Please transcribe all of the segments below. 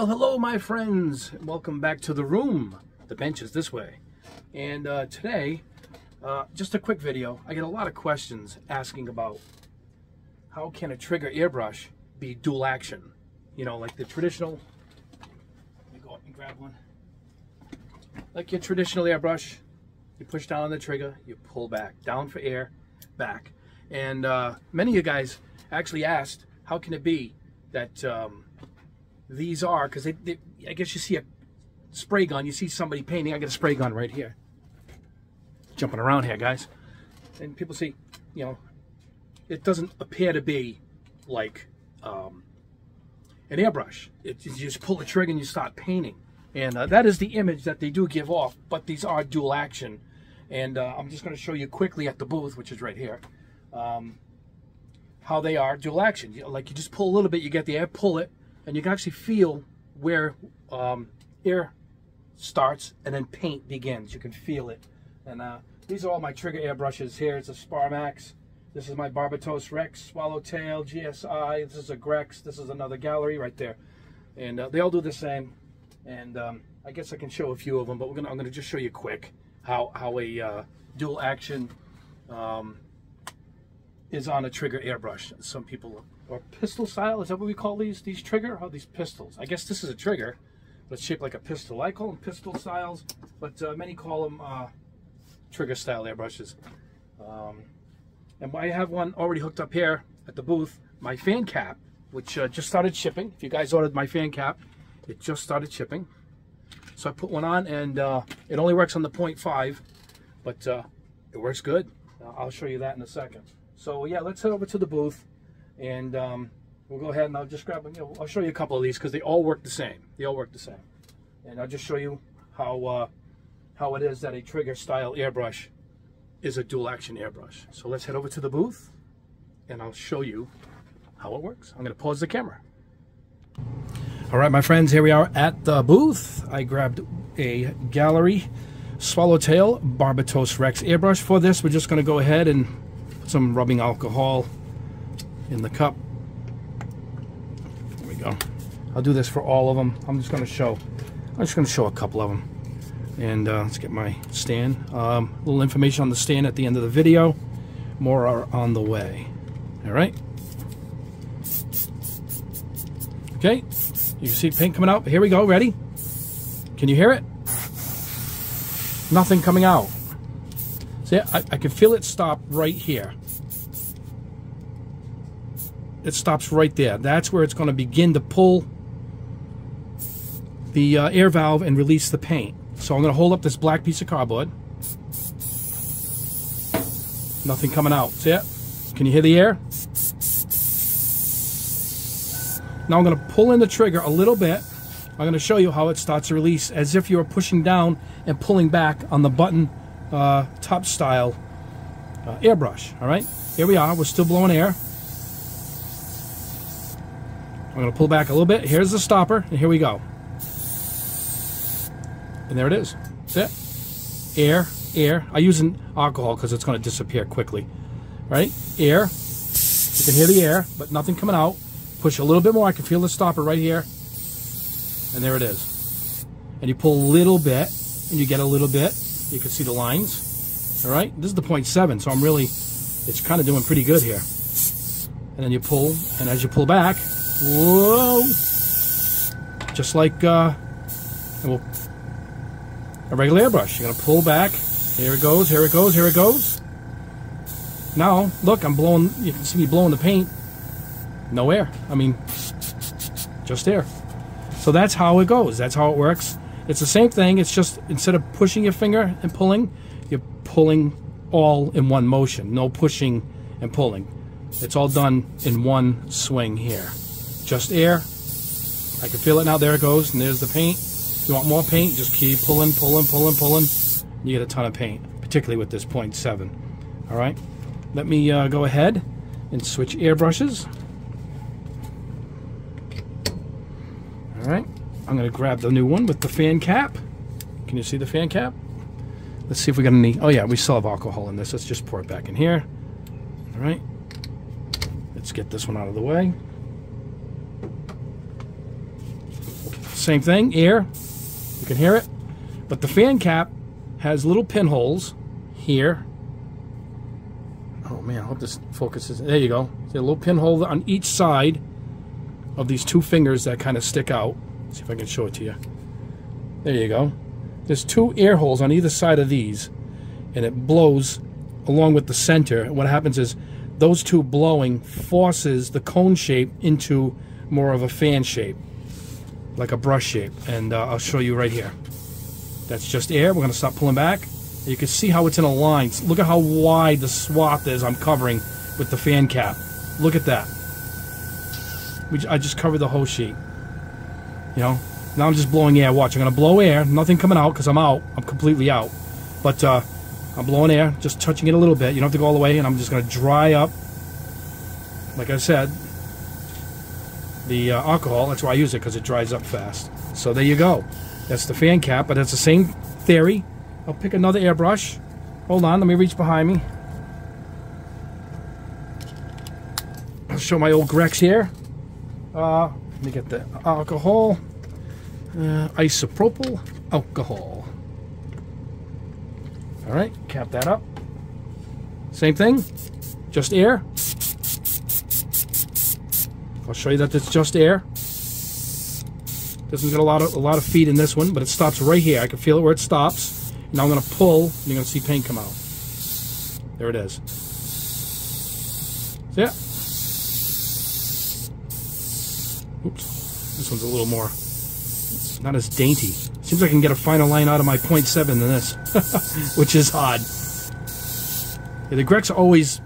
Well, hello, my friends. Welcome back to the room. The bench is this way. And uh, today, uh, just a quick video. I get a lot of questions asking about how can a trigger airbrush be dual action? You know, like the traditional. Let me go up and grab one. Like your traditional airbrush, you push down on the trigger, you pull back, down for air, back. And uh, many of you guys actually asked, how can it be that um, these are because they, they, I guess you see a spray gun. You see somebody painting. I got a spray gun right here. Jumping around here, guys. And people see, you know, it doesn't appear to be like um, an airbrush. It, you just pull the trigger and you start painting. And uh, that is the image that they do give off. But these are dual action. And uh, I'm just going to show you quickly at the booth, which is right here, um, how they are dual action. You, like you just pull a little bit, you get the air, pull it, and you can actually feel where um, air starts and then paint begins. You can feel it. And uh, these are all my trigger airbrushes here. It's a Sparmax. This is my Barbatos Rex, Swallowtail, GSI. This is a Grex. This is another Gaahleri right there. And uh, they all do the same. And um, I guess I can show a few of them, but we're gonna, I'm going to just show you quick how, how a uh, dual action um, is on a trigger airbrush. Some people or pistol style. Is that what we call these? These trigger? Oh, these pistols. I guess this is a trigger, but it's shaped like a pistol. I call them pistol styles, but uh, many call them uh, trigger style airbrushes. Um, and I have one already hooked up here at the booth. My fan cap, which uh, just started shipping. If you guys ordered my fan cap, it just started shipping. So I put one on, and uh, it only works on the 0.5, but uh, it works good. I'll show you that in a second. So yeah, let's head over to the booth and um, we'll go ahead and I'll just grab, you know, I'll show you a couple of these because they all work the same. They all work the same. And I'll just show you how, uh, how it is that a trigger style airbrush is a dual action airbrush. So let's head over to the booth and I'll show you how it works. I'm going to pause the camera. All right, my friends, here we are at the booth. I grabbed a Gaahleri swallowtail Barbatos Rex airbrush. For this, we're just going to go ahead and put some rubbing alcohol in the cup. There we go. I'll do this for all of them. I'm just going to show. I'm just going to show a couple of them. And uh, let's get my stand. Um, a little information on the stand at the end of the video. More are on the way. All right. Okay. You can see paint coming out. Here we go. Ready? Can you hear it? Nothing coming out. See, I, I can feel it stop right here it stops right there. That's where it's going to begin to pull the uh, air valve and release the paint. So I'm going to hold up this black piece of cardboard. Nothing coming out. See it? Can you hear the air? Now I'm going to pull in the trigger a little bit. I'm going to show you how it starts to release as if you were pushing down and pulling back on the button uh, top style uh, airbrush. All right, here we are. We're still blowing air. I'm going to pull back a little bit. Here's the stopper, and here we go. And there it is. That's it. Air, air. I use an alcohol because it's going to disappear quickly. Right? Air. You can hear the air, but nothing coming out. Push a little bit more. I can feel the stopper right here. And there it is. And you pull a little bit, and you get a little bit. You can see the lines. All right? This is the 0.7, so I'm really, it's kind of doing pretty good here. And then you pull, and as you pull back, Whoa! Just like uh, well, a regular airbrush. You're gonna pull back. Here it goes. Here it goes. Here it goes. Now, look, I'm blowing. You can see me blowing the paint. No air. I mean, just air. So that's how it goes. That's how it works. It's the same thing. It's just instead of pushing your finger and pulling, you're pulling all in one motion. No pushing and pulling. It's all done in one swing here just air. I can feel it now. There it goes. And there's the paint. If you want more paint, just keep pulling, pulling, pulling, pulling. You get a ton of paint, particularly with this 0.7. All right. Let me uh, go ahead and switch airbrushes. All right. I'm going to grab the new one with the fan cap. Can you see the fan cap? Let's see if we got any. Oh, yeah, we still have alcohol in this. Let's just pour it back in here. All right. Let's get this one out of the way. Same thing, air. You can hear it. But the fan cap has little pinholes here. Oh man, I hope this focuses. There you go. See a little pinhole on each side of these two fingers that kind of stick out. Let's see if I can show it to you. There you go. There's two air holes on either side of these, and it blows along with the center. What happens is those two blowing forces the cone shape into more of a fan shape, like a brush shape. And uh, I'll show you right here. That's just air. We're going to stop pulling back. You can see how it's in a line. Look at how wide the swath is I'm covering with the fan cap. Look at that. I just covered the whole sheet. You know, now I'm just blowing air. Watch, I'm going to blow air. Nothing coming out because I'm out. I'm completely out. But uh, I'm blowing air, just touching it a little bit. You don't have to go all the way, and I'm just going to dry up. Like I said, the uh, alcohol. That's why I use it because it dries up fast. So there you go. That's the fan cap, but it's the same theory. I'll pick another airbrush. Hold on, let me reach behind me. I'll show my old Grex here. Uh, let me get the alcohol. Uh, isopropyl alcohol. All right, cap that up. Same thing, just air. I'll show you that it's just air. Doesn't get a lot of a lot of feed in this one, but it stops right here. I can feel it where it stops. Now I'm going to pull, and you're going to see paint come out. There it is. So yeah. Oops. This one's a little more, not as dainty. Seems like I can get a finer line out of my 0.7 than this, which is odd. Yeah, the Grex always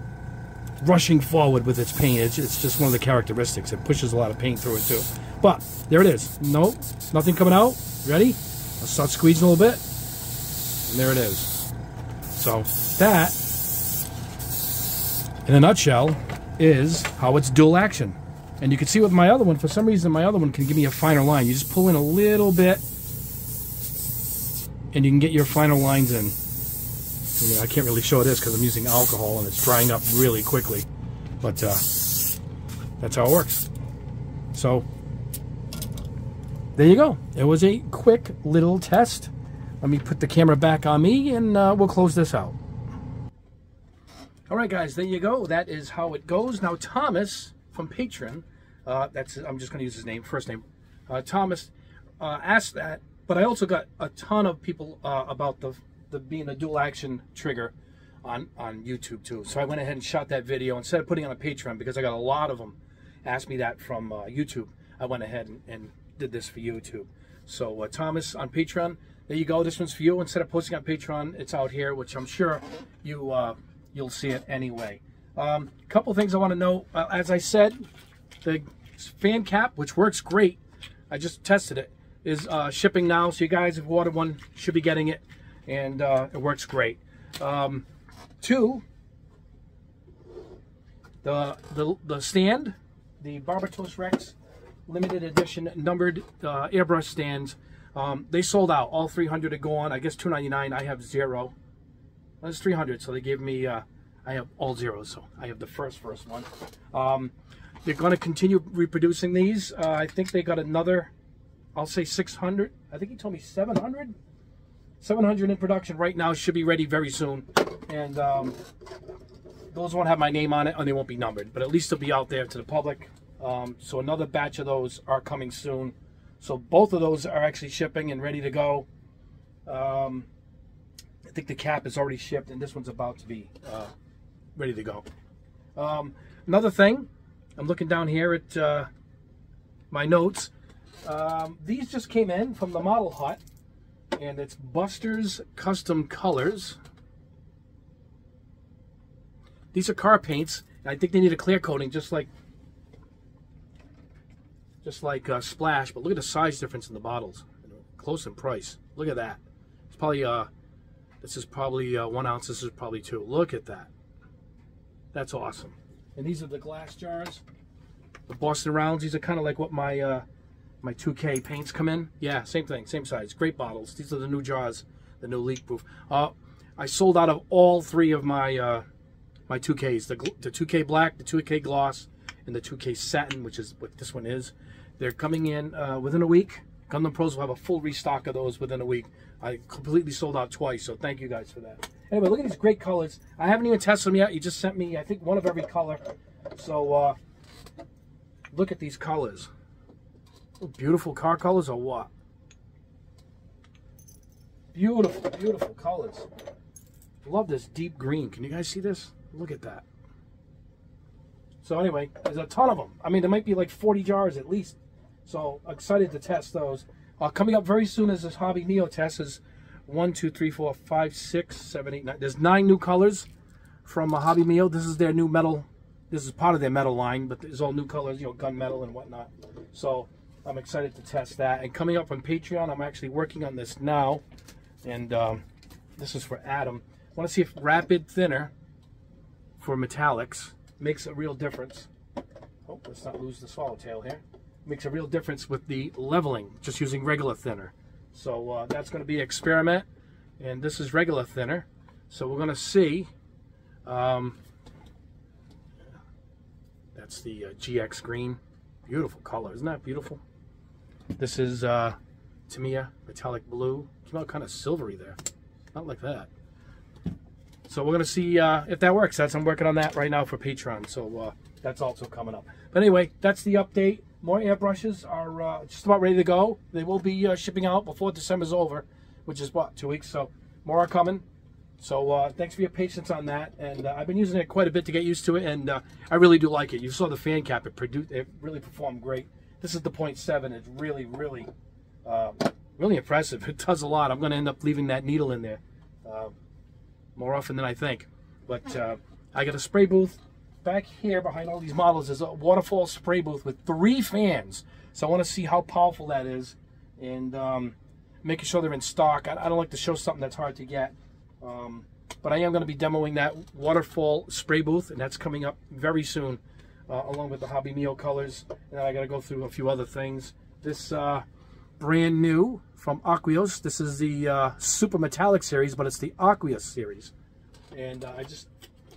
rushing forward with its paint. It's, it's just one of the characteristics. It pushes a lot of paint through it too. But there it is. Nope, nothing coming out. Ready? I'll start squeezing a little bit. And there it is. So that, in a nutshell, is how it's dual action. And you can see with my other one, for some reason my other one can give me a finer line. You just pull in a little bit and you can get your finer lines in. I, mean, I can't really show this because I'm using alcohol and it's drying up really quickly. But uh, that's how it works. So there you go. It was a quick little test. Let me put the camera back on me and uh, we'll close this out. All right, guys, there you go. That is how it goes. Now, Thomas from Patreon, uh, that's I'm just going to use his name, first name. Uh, Thomas uh, asked that, but I also got a ton of people uh, about the, the being a dual action trigger on, on YouTube too. So I went ahead and shot that video instead of putting on a Patreon because I got a lot of them ask me that from uh, YouTube. I went ahead and, and, did this for YouTube. So uh, Thomas on Patreon, there you go. This one's for you. Instead of posting on Patreon, it's out here, which I'm sure you uh, you'll see it anyway. A um, couple things I want to know. Uh, as I said, the fan cap, which works great, I just tested it, is uh, shipping now. So you guys, if ordered one, should be getting it, and uh, it works great. Um, two, the the the stand, the Barbatos Rex limited edition numbered uh, airbrush stands. Um, they sold out. All 300 are gone. I guess 299. I have zero. That's 300. So they gave me. Uh, I have all zeros. So I have the first first one. Um, they're going to continue reproducing these. Uh, I think they got another. I'll say 600. I think he told me 700. 700 in production right now. Should be ready very soon. And um, those won't have my name on it, and they won't be numbered. But at least they'll be out there to the public. Um, so another batch of those are coming soon. So both of those are actually shipping and ready to go. Um, I think the cap is already shipped, and this one's about to be uh, ready to go. Um, another thing, I'm looking down here at uh, my notes. Um, these just came in from the Model Hut, and it's Buster's Custom Colors. These are car paints. I think they need a clear coating, just like just like uh, Splash, but look at the size difference in the bottles. Close in price. Look at that. It's probably, uh, this is probably uh, one ounce. This is probably two. Look at that. That's awesome. And these are the glass jars. The Boston Rounds. These are kind of like what my uh, my 2K paints come in. Yeah, same thing, same size. Great bottles. These are the new jars, the new leak proof. Uh, I sold out of all three of my uh, my 2Ks. The, the 2K Black, the 2K Gloss, and the 2K Satin, which is what this one is. They're coming in uh, within a week, Gundam Pros will have a full restock of those within a week. I completely sold out twice, so thank you guys for that. Anyway, look at these great colors. I haven't even tested them yet. You just sent me, I think, one of every color. So, uh, look at these colors. Beautiful car colors or what? Beautiful, beautiful colors. Love this deep green. Can you guys see this? Look at that. So anyway, there's a ton of them. I mean, there might be like 40 jars at least. So excited to test those. Uh, coming up very soon is this Hobby Mio test is one, two, three, four, five, six, seven, eight, nine. There's nine new colors from uh, Hobby Mio. This is their new metal. This is part of their metal line, but there's all new colors, you know, gun metal and whatnot. So I'm excited to test that. And coming up on Patreon, I'm actually working on this now. And um, this is for Adam. I want to see if rapid thinner for metallics makes a real difference. Oh, let's not lose the swallowtail here. Makes a real difference with the leveling, just using regular thinner. So uh, that's going to be experiment. And this is regular thinner. So we're going to see. Um, that's the uh, GX green. Beautiful color. Isn't that beautiful? This is uh, Tamiya metallic blue. Came out kind of silvery there. Not like that. So we're going to see uh, if that works. That's I'm working on that right now for Patreon. So uh, that's also coming up. But anyway, that's the update. More airbrushes are uh, just about ready to go. They will be uh, shipping out before December's over, which is what two weeks. So more are coming. So uh, thanks for your patience on that. And uh, I've been using it quite a bit to get used to it, and I really do like it. You saw the fan cap; it produced, it really performed great. This is the point 0.7. It's really, really, really impressive. It does a lot. I'm going to end up leaving that needle in there more often than I think. But uh, I got a spray booth back here behind all these models. There's a waterfall spray booth with three fans. So I want to see how powerful that is and um, making sure they're in stock. I, I, don't like to show something that's hard to get. Um, but I am going to be demoing that waterfall spray booth, and that's coming up very soon, uh, along with the Hobby Mio colors. And I got to go through a few other things. This uh, brand new from Aqueous. This is the uh, Super Metallic series, but it's the Aqueous series. And uh, I just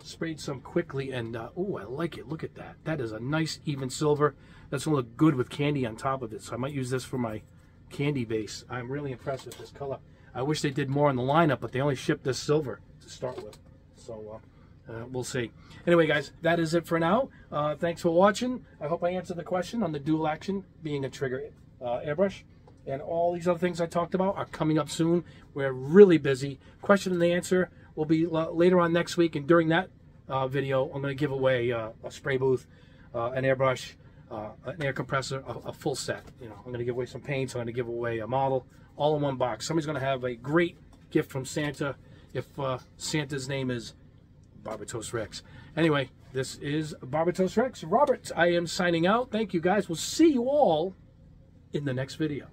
sprayed some quickly, and uh, oh, I like it. Look at that. That is a nice even silver. That's going to look good with candy on top of it. So I might use this for my candy base. I'm really impressed with this color. I wish they did more in the lineup, but they only shipped this silver to start with. So uh, we'll see. Anyway, guys, that is it for now. Uh, thanks for watching. I hope I answered the question on the dual action being a trigger uh, airbrush and all these other things I talked about are coming up soon. We're really busy. Question and answer will be later on next week, and during that uh, video, I'm going to give away uh, a spray booth, uh, an airbrush, an air compressor, a, a, full set. You know, I'm going to give away some paints. I'm going to give away a model, all in one box. Somebody's going to have a great gift from Santa if Santa's name is Barbatos Rex. Anyway, this is Barbatos Rex. Robert, I am signing out. Thank you, guys. We'll see you all in the next video.